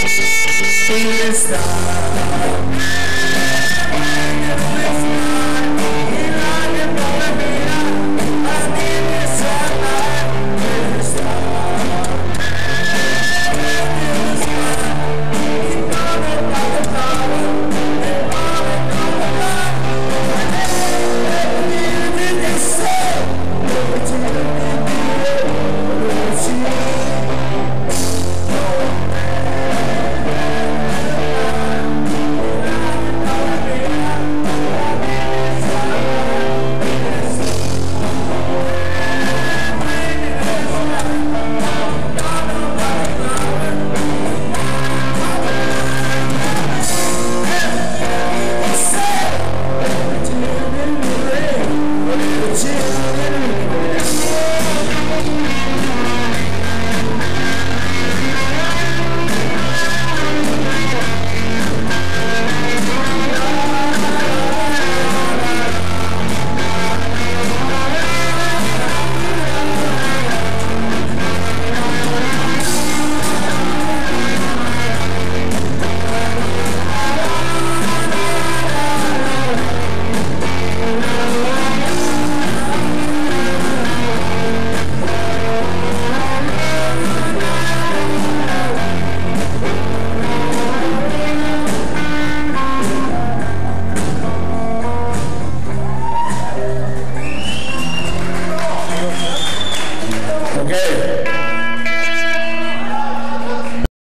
We the stop.